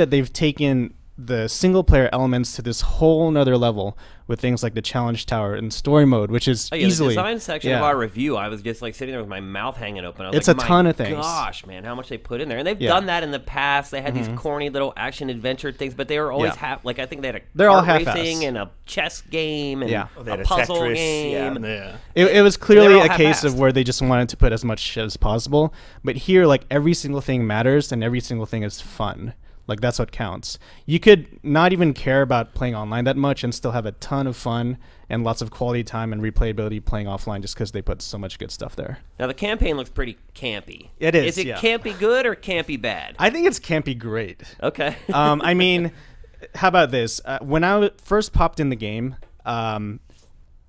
that they've taken the single player elements to this whole nother level with things like the challenge tower and story mode, which is Oh, yeah, easily the design section of our review, I was just like sitting there with my mouth hanging open. I was It's like, a "My ton of things." Gosh, man, how much they put in there, and they've Yeah. Mm-hmm. done that in the past. They had these corny little action adventure things, but they were always Yeah. half. Like I think they had a They're all kart half-assed. racing and a chess game and Yeah. Oh, a had a puzzle Tetris, game. yeah. Yeah. It, it was clearly a case of where they just wanted to put as much as possible. But here, like every single thing matters and every single thing is fun. Like that's what counts. You could not even care about playing online that much and still have a ton of fun and lots of quality time and replayability playing offline just because they put so much good stuff there. Now the campaign looks pretty campy. It is, Is it yeah. campy good or campy bad? I think it's campy great. okay. um, I mean, how about this? Uh, when I first popped in the game, um,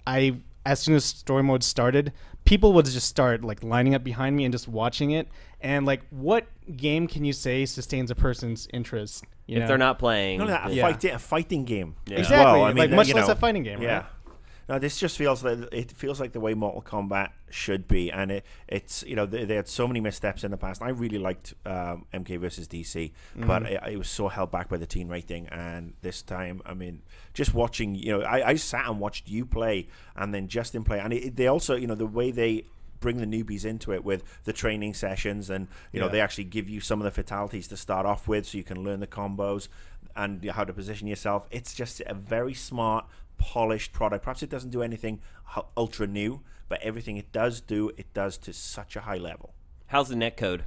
I as soon as story mode started, people would just start like lining up behind me and just watching it. And like, what game can you say sustains a person's interest? You if know? they're not playing, Not only a, Yeah. fight, a fighting game. Yeah. Exactly, well. I mean, like, uh, much you less know, a fighting game, right? Yeah. No, this just feels like it feels like the way Mortal Kombat should be, and it it's you know they, they had so many missteps in the past. I really liked um, MK versus DC, but Mm-hmm. it, it was so held back by the teen rating, and this time, I mean, just watching you know I, I sat and watched you play, and then Justin play, and it, they also you know the way they bring the newbies into it with the training sessions and you know Yeah. they actually give you some of the fatalities to start off with so you can learn the combos and how to position yourself it's just a very smart polished product perhaps it doesn't do anything ultra new but everything it does do it does to such a high level how's the net code?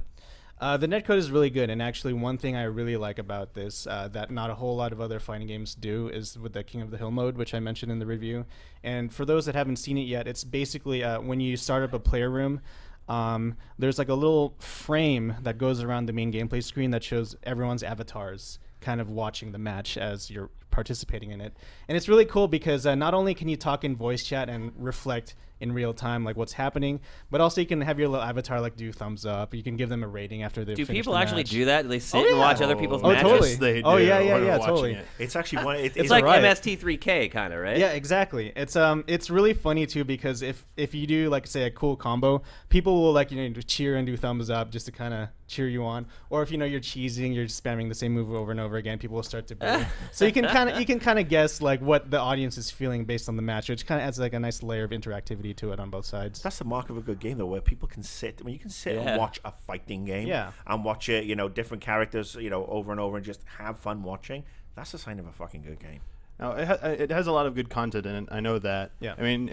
Uh, the netcode is really good, and actually, one thing I really like about this uh, that not a whole lot of other fighting games do is with the King of the Hill mode, which I mentioned in the review. And for those that haven't seen it yet, it's basically uh, when you start up a player room. Um, there's like a little frame that goes around the main gameplay screen that shows everyone's avatars kind of watching the match as you're participating in it. And it's really cool because uh, not only can you talk in voice chat and reflect in real time like what's happening, but also you can have your little avatar like do thumbs up. You can give them a rating after they Do finish people the actually match. do that? Do they sit Oh, and watch other people's Oh, matches? totally. Yes, they Oh, do yeah, yeah, yeah, watching totally. it. it's actually one it, It's like right. MST3K kind of, right? Yeah, exactly. It's um, it's really funny too because if if you do like say a cool combo, people will like you know cheer and do thumbs up just to kind of cheer you on. Or if you know you're cheesing, you're spamming the same move over and over again, people will start to. so you can kind of you can kind of guess like what the audience is feeling based on the match, which kind of adds like a nice layer of interactivity to it on both sides. that's the mark of a good game though where people can sit I mean you can sit Yeah. and watch a fighting game Yeah. and watch it you know different characters you know over and over and just have fun watching that's a sign of a fucking good game Now, it, ha- it has a lot of good content in it. I know that. Yeah. I mean,